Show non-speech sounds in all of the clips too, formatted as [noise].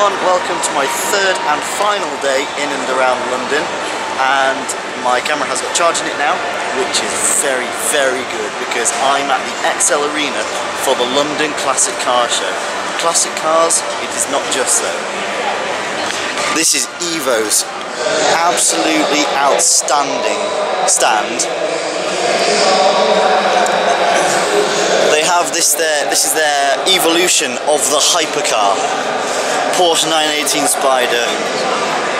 everyone, welcome to my third and final day in and around London and my camera has got charging it now which is very very good because I'm at the ExCeL Arena for the London Classic Car Show. Classic cars, it is not just so. This is Evo's absolutely outstanding stand they have this there this is their evolution of the hypercar Porsche 918 Spider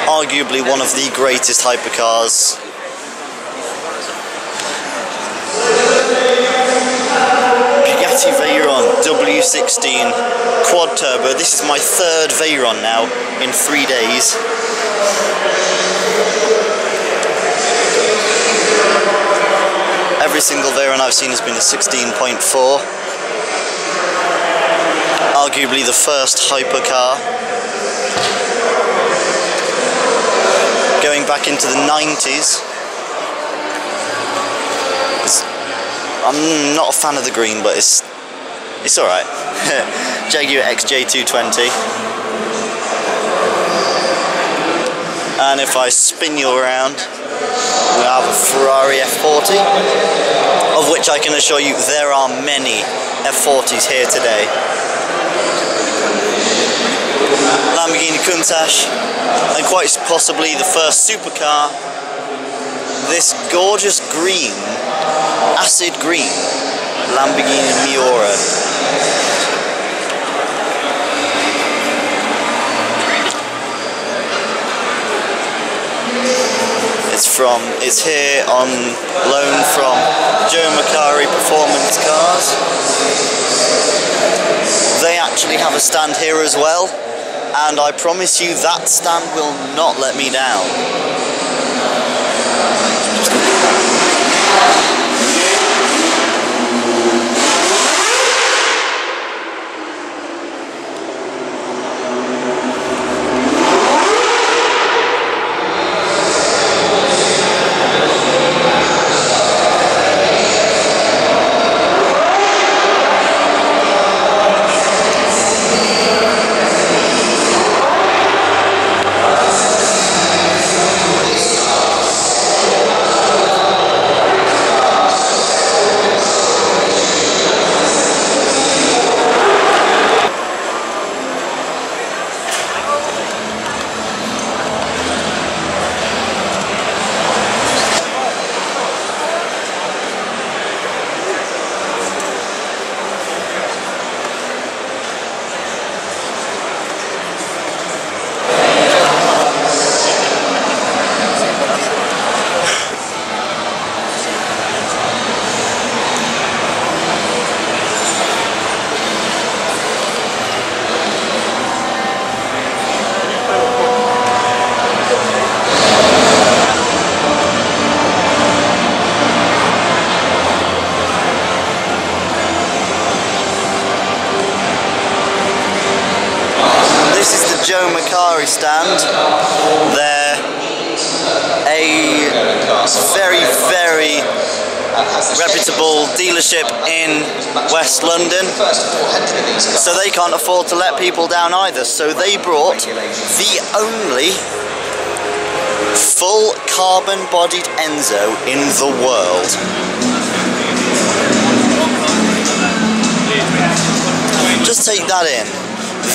arguably one of the greatest hypercars Bugatti Veyron W16 quad turbo this is my third Veyron now in three days Every single Veyron I've seen has been a 16.4. Arguably the first hypercar. Going back into the 90s. I'm not a fan of the green, but it's it's alright. Jaguar XJ220. And if I spin you around, we have a Ferrari F40, of which I can assure you there are many F40s here today. Lamborghini Countach, and quite possibly the first supercar, this gorgeous green, acid green, Lamborghini Miura. It's from it's here on loan from Joe Macari Performance Cars. They actually have a stand here as well, and I promise you that stand will not let me down. Joe Macari stand. They're a very, very reputable dealership in West London. So they can't afford to let people down either. So they brought the only full carbon bodied Enzo in the world. Just take that in.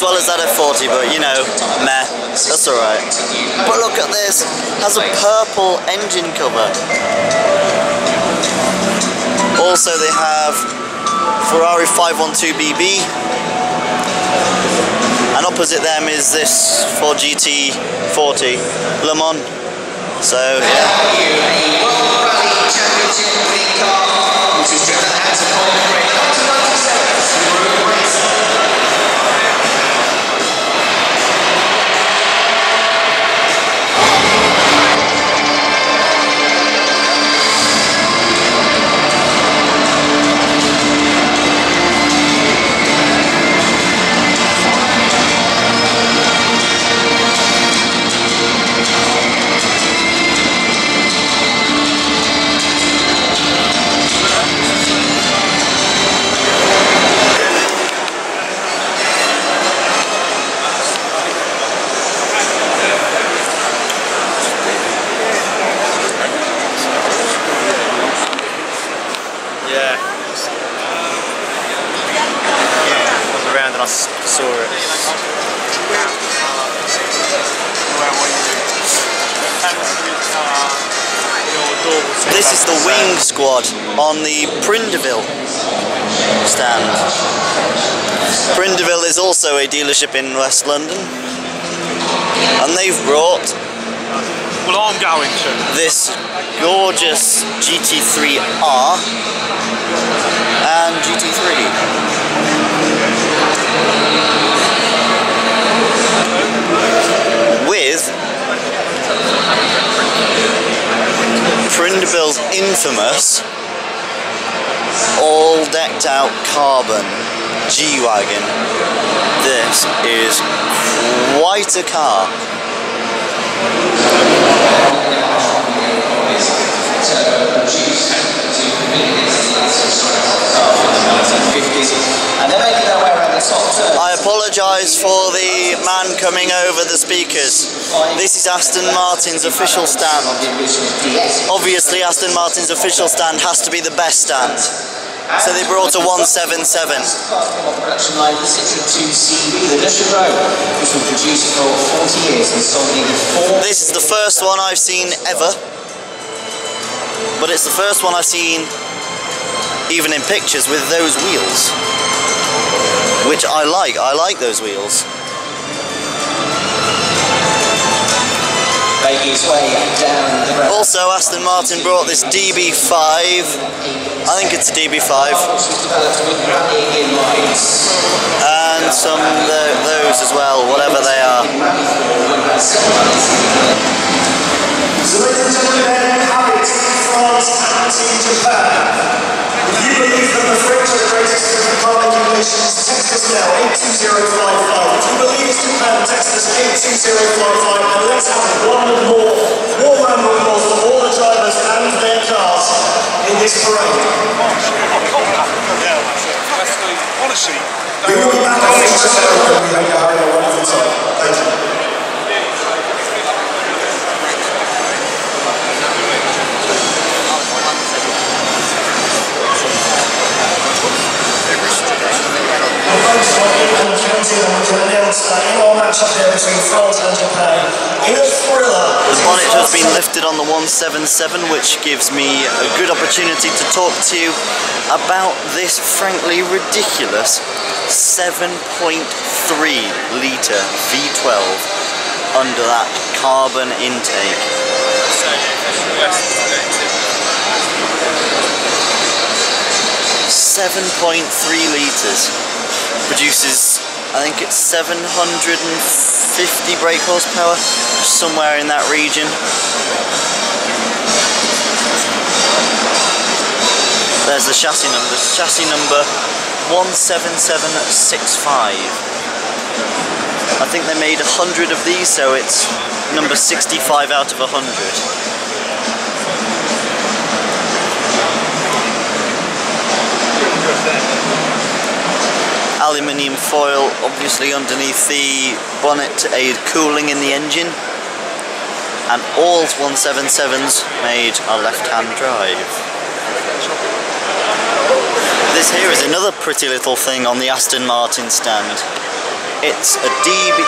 As well as that F40, but you know, meh, that's alright. But look at this, has a purple engine cover. Also they have Ferrari 512BB and opposite them is this Ford GT40 Le Mans. So yeah. A dealership in West London, and they've brought Well, I'm going to. this gorgeous GT3R and GT3 with Prindiville's infamous all decked out carbon G-Wagon. Is quite a car. I apologise for the man coming over the speakers. This is Aston Martin's official stand. Obviously, Aston Martin's official stand has to be the best stand. So they brought a 177. production line the Citroen 2CV, the Deux Chevaux, which was produced for 40 years and sold nearly four This is the first one I've seen ever. But it's the first one I've seen even in pictures with those wheels. Which I like. I like those wheels. Making its way down the road. Also, Aston Martin brought this DB5. I think it's a DB5. Which was developed with rallying in mind. And some th those as well, whatever they are. So ladies and gentlemen, have it France and Team Japan. If you believe that the French are the greatest the car nations, text us now 82055. If you believe it's Japan, text us 82055 and let's have one more warm round of applause for all the drivers and their cars in this parade. We will be back on. 177, which gives me a good opportunity to talk to you about this frankly ridiculous 7.3 litre V12 under that carbon intake. 7.3 litres produces, I think it's 750 brake horsepower, somewhere in that region. There's the chassis number, chassis number 17765. I think they made 100 of these, so it's number 65 out of 100. aluminium foil obviously underneath the bonnet to aid cooling in the engine and all 177s made a left-hand drive. This here is another pretty little thing on the Aston Martin stand. It's a DB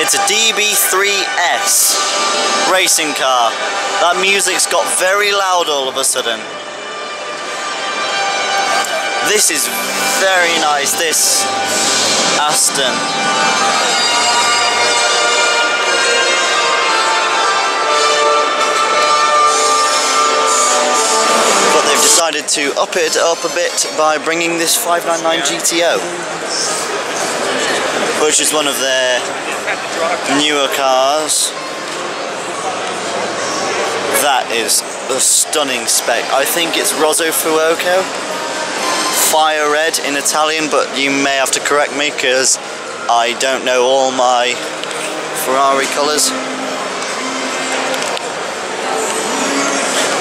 it's a DB3S racing car. That music's got very loud all of a sudden. This is very nice, this Aston. But they've decided to up it up a bit by bringing this 599 GTO, which is one of their newer cars. That is a stunning spec. I think it's Rosso Fuoco fire red in Italian, but you may have to correct me because I don't know all my Ferrari colours.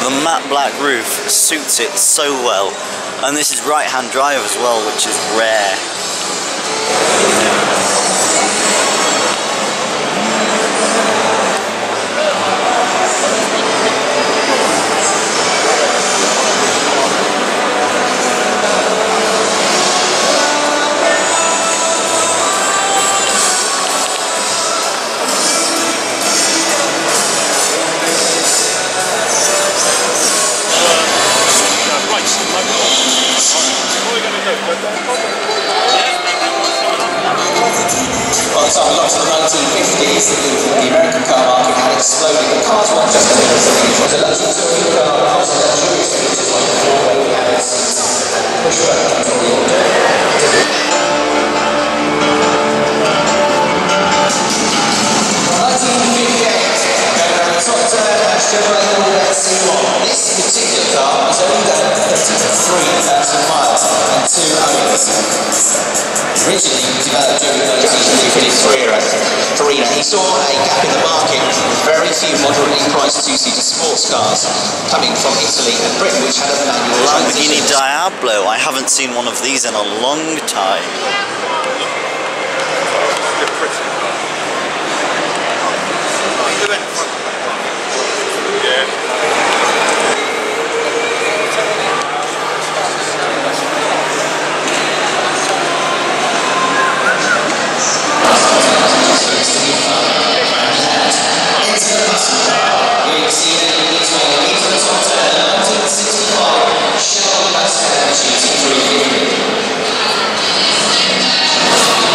The matte black roof suits it so well, and this is right hand drive as well, which is rare. Two-seater sports cars coming from Italy and Britain, which had a manual Lamborghini. Diablo. I haven't seen one of these in a long time.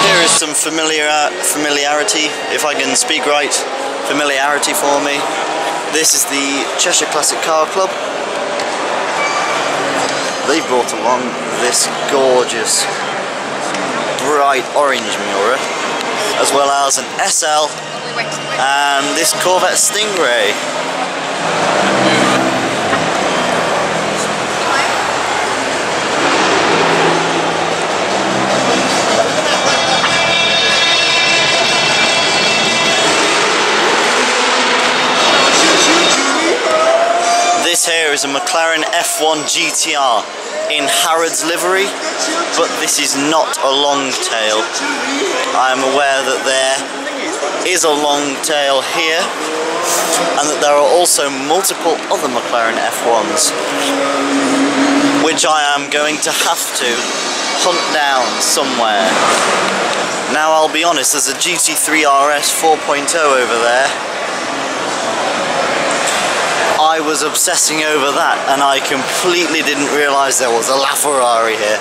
Here is some familiar familiarity, if I can speak right, familiarity for me. This is the Cheshire Classic Car Club. They've brought along this gorgeous bright orange Miura, as well as an SL and this Corvette Stingray. This here is a McLaren F1 GTR in Harrods livery, but this is not a long tail. I am aware that there is a long tail here, and that there are also multiple other McLaren F1s, which I am going to have to hunt down somewhere. Now I'll be honest, there's a GT3 RS 4.0 over there. I was obsessing over that and I completely didn't realise there was a LaFerrari here.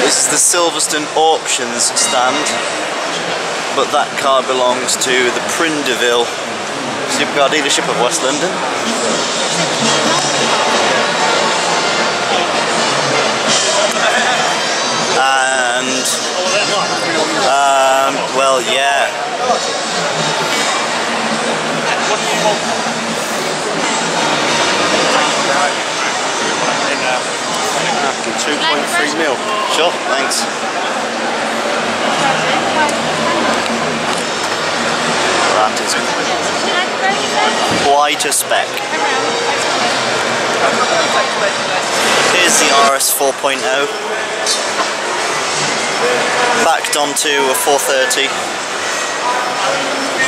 This is the Silverstone Auctions stand, but that car belongs to the Prindiville Supercar dealership of West London. Um, well, yeah. Two point three mil. Sure, thanks. That is quite a spec. Here's the RS 4.0. Backed onto a 430.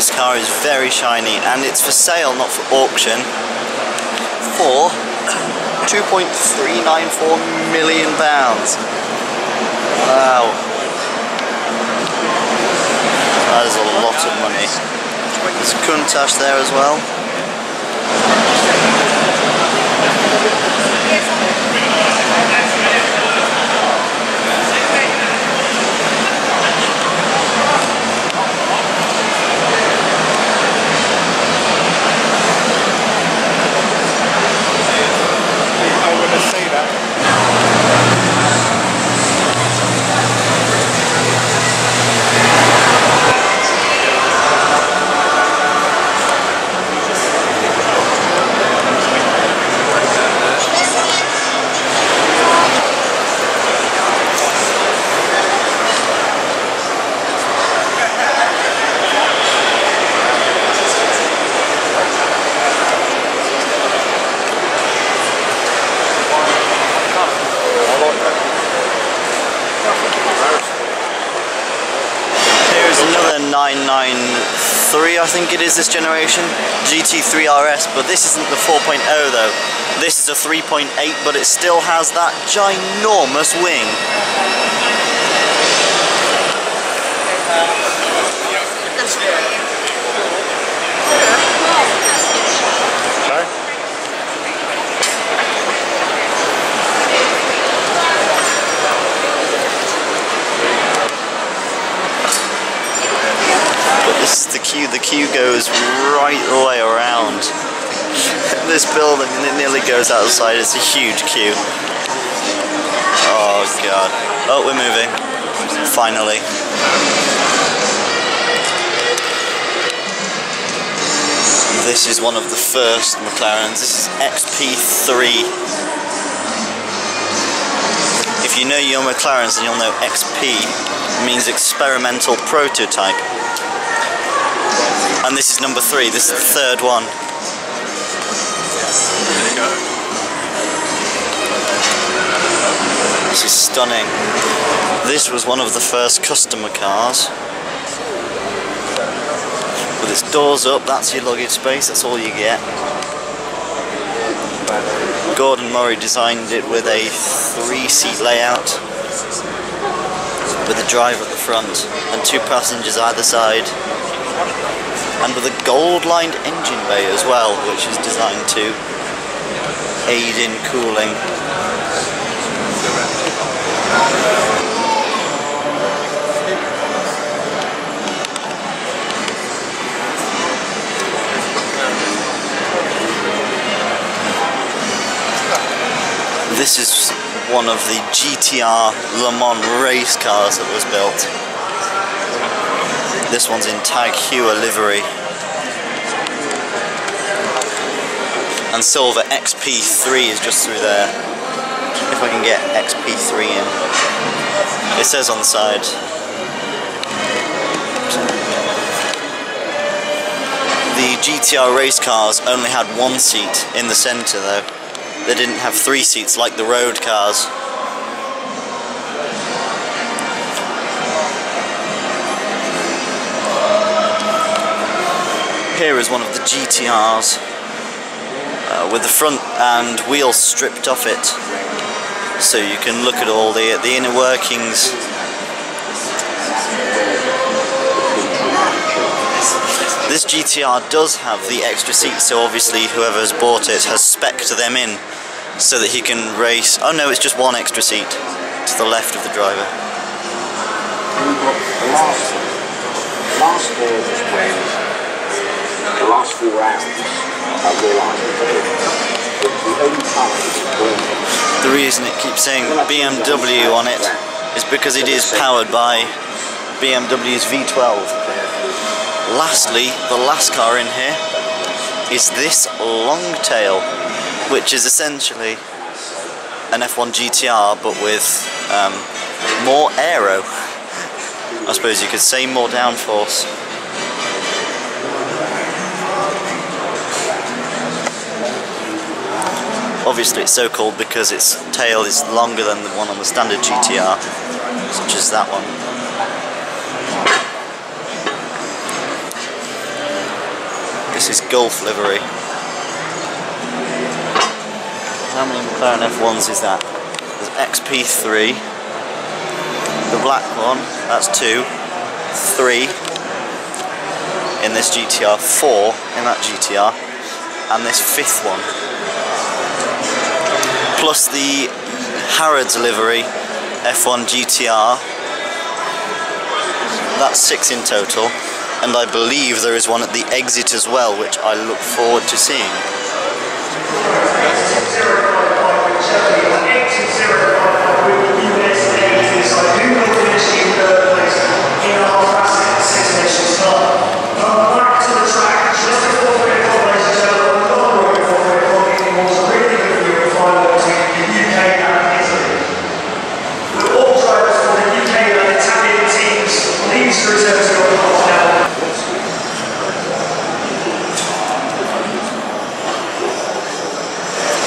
This car is very shiny and it's for sale, not for auction, for 2.394 million pounds. Wow. That is a lot of money. There's Countach there as well. 993 I think it is this generation. GT3 RS but this isn't the 4.0 though. This is a 3.8 but it still has that ginormous wing. This the queue. The queue goes right the way around this building and it nearly goes outside. It's a huge queue. Oh god. Oh, we're moving. Finally. This is one of the first McLarens. This is XP3. If you know your McLarens, then you'll know XP means experimental prototype. And this is number three, this is the third one. This is stunning. This was one of the first customer cars. With its doors up, that's your luggage space, that's all you get. Gordon Murray designed it with a three seat layout with a driver at the front and two passengers either side and with a gold lined engine bay as well which is designed to aid in cooling This is one of the GTR Le Mans race cars that was built. This one's in Tag Heuer livery. And silver XP3 is just through there. If I can get XP3 in. It says on the side. The GTR race cars only had one seat in the centre though. They didn't have three seats like the road cars. Here is one of the GTRs uh, with the front and wheels stripped off it so you can look at all the, the inner workings This GTR does have the extra seats, so obviously whoever has bought it has spec'd them in so that he can race. Oh no, it's just one extra seat to the left of the driver. last, last the last few rounds I realised that the only time it. The reason it keeps saying BMW on it is because it is powered by BMW's V12. Lastly, the last car in here is this Longtail, which is essentially an F1 GTR but with um, more aero. I suppose you could say more downforce. Obviously it's so called because its tail is longer than the one on the standard GTR, such as that one. This is Gulf livery. How many McLaren F1s is that? There's XP3, the black one, that's two, three in this GTR, four in that GTR, and this fifth one. Plus the Harrods livery F1 GTR, that's six in total, and I believe there is one at the exit as well, which I look forward to seeing.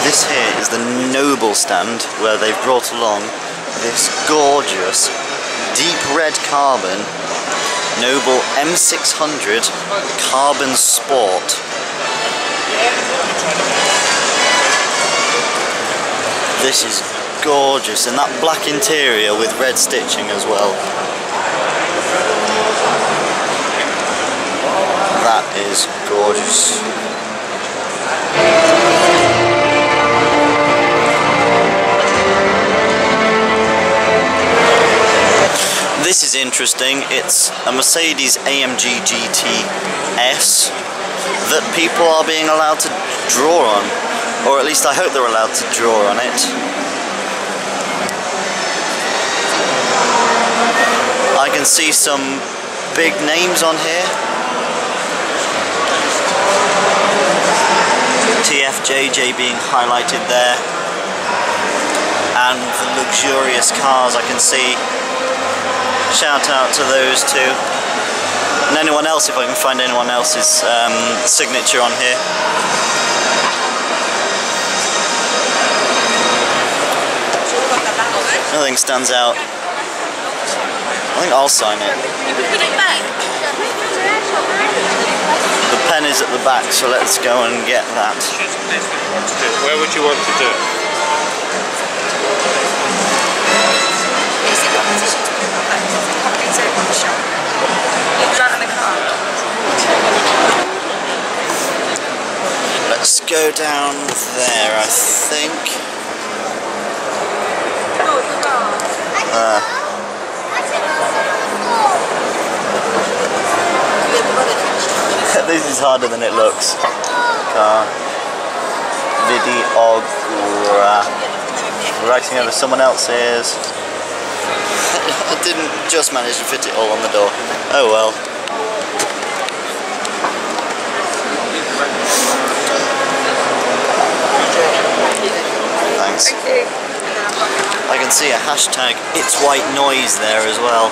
This here is the Noble stand where they've brought along this gorgeous deep red carbon Noble M600 Carbon Sport. This is gorgeous, and that black interior with red stitching as well. That is gorgeous. This is interesting. It's a Mercedes AMG GT S that people are being allowed to draw on. Or at least I hope they're allowed to draw on it. I can see some big names on here. TFJJ being highlighted there. And the luxurious cars I can see. Shout out to those two. And anyone else, if I can find anyone else's um, signature on here. Nothing stands out. I think I'll sign it. The pen is at the back, so let's go and get that. Where would you want to do it? Let's go down there, I think. Uh. this is harder than it looks. Car. Videogra. Writing over someone else's. I didn't just manage to fit it all on the door. Oh well. Thanks. I can see a hashtag It's White Noise there as well.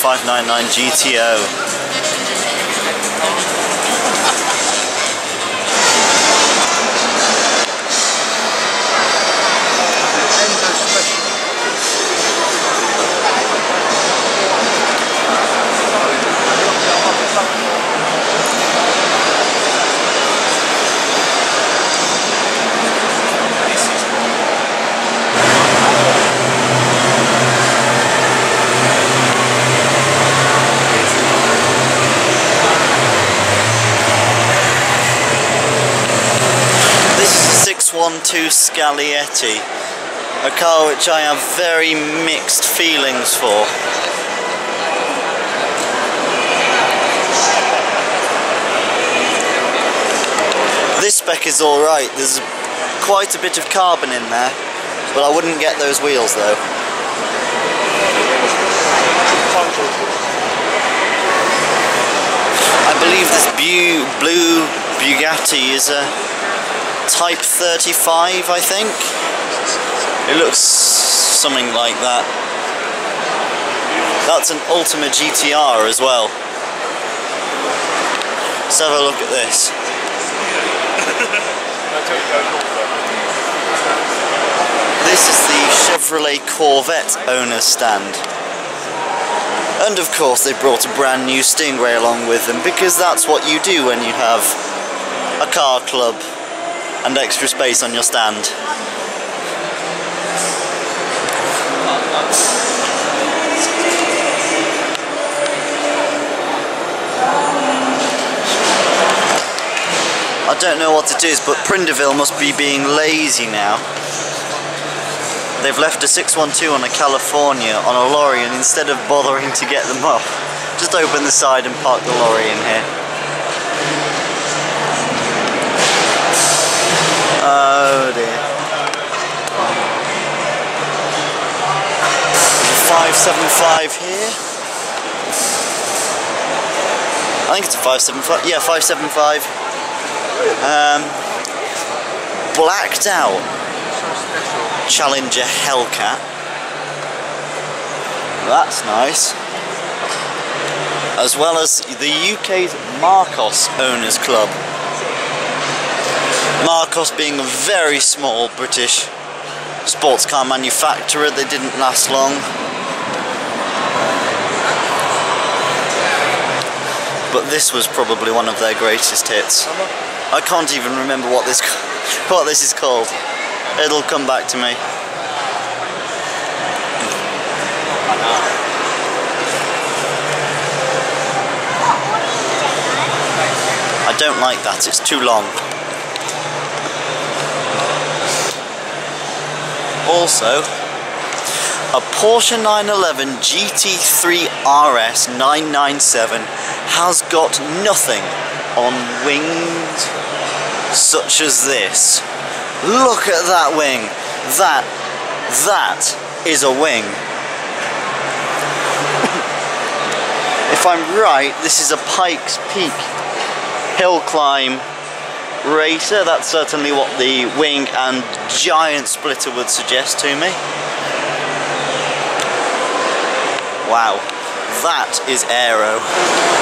599 GTO. 12 Scaglietti, a car which I have very mixed feelings for. This spec is alright, there's quite a bit of carbon in there, but I wouldn't get those wheels though. I believe this blue Bugatti is a Type 35, I think. It looks something like that. That's an Ultima GTR as well. Let's have a look at this. This is the Chevrolet Corvette owner's stand. And of course they brought a brand new Stingray along with them because that's what you do when you have a car club and extra space on your stand. I don't know what it is, but Prindiville must be being lazy now. They've left a 612 on a California on a lorry and instead of bothering to get them up, just open the side and park the lorry in here. 575 here. I think it's a 575. Yeah, 575. Um, blacked out Challenger Hellcat. That's nice. As well as the UK's Marcos Owners Club. Marcos being a very small British sports car manufacturer, they didn't last long. But this was probably one of their greatest hits. I can't even remember what this [laughs] what this is called. It'll come back to me. I don't like that, it's too long. Also, a Porsche 911 GT3 RS 997 has got nothing on wings such as this. Look at that wing. That, that is a wing. [laughs] if I'm right, this is a Pikes Peak hill climb racer. That's certainly what the wing and giant splitter would suggest to me. Wow, that is aero.